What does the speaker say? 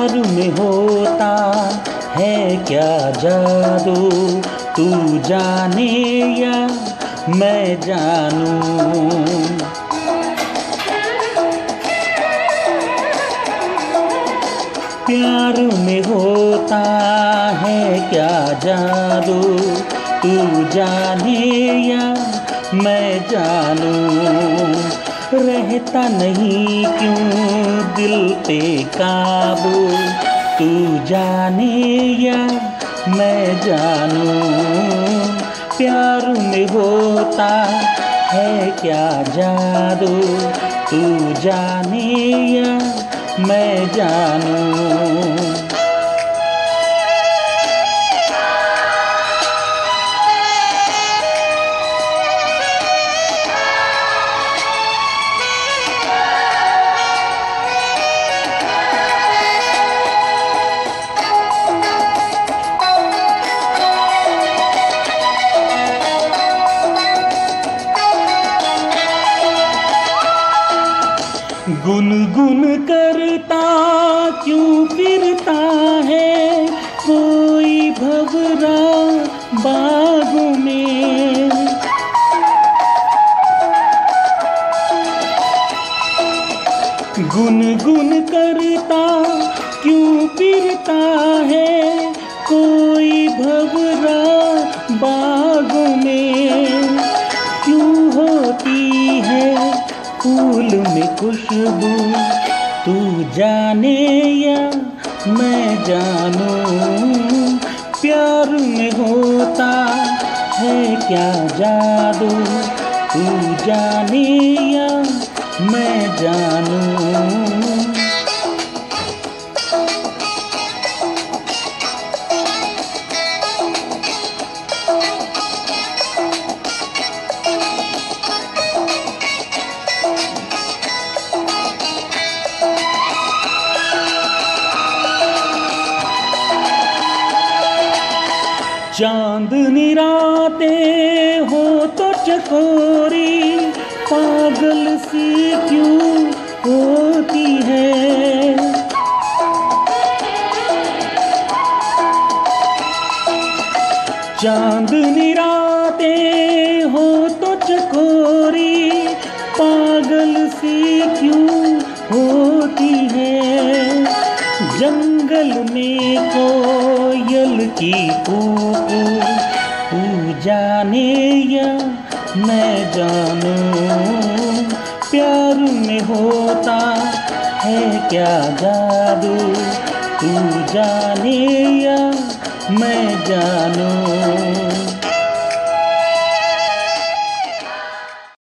प्यार में होता है क्या जादू? तू जाने या मैं जानूं? प्यार में होता है क्या जादू? तू जाने या मैं जानूं? रहता नहीं, क्यों दिल पे काबू? तू जाने या मैं जानूं? प्यार में होता है क्या जादू? तू जाने या मैं जानूं? गुनगुन करता, क्यों फिरता है? कोई भवरा बाग में। गुनगुन करता, क्यों फिरता है? कोई भवरा बाग फूल में खुशबू, तू जाने या मैं जानू? प्यार में होता है क्या जादू? तू जाने या मैं जानूं? चांदनी रातें हो तो चकोरी, पागल सी क्यों होती है? चांदनी रातें हो तो चकोरी, पागल सी क्यों होती है? जंगल में कोयल की कूकू तू जाने या मैं जानूं, प्यार में होता है क्या जादू? तू जाने या मैं जानूं?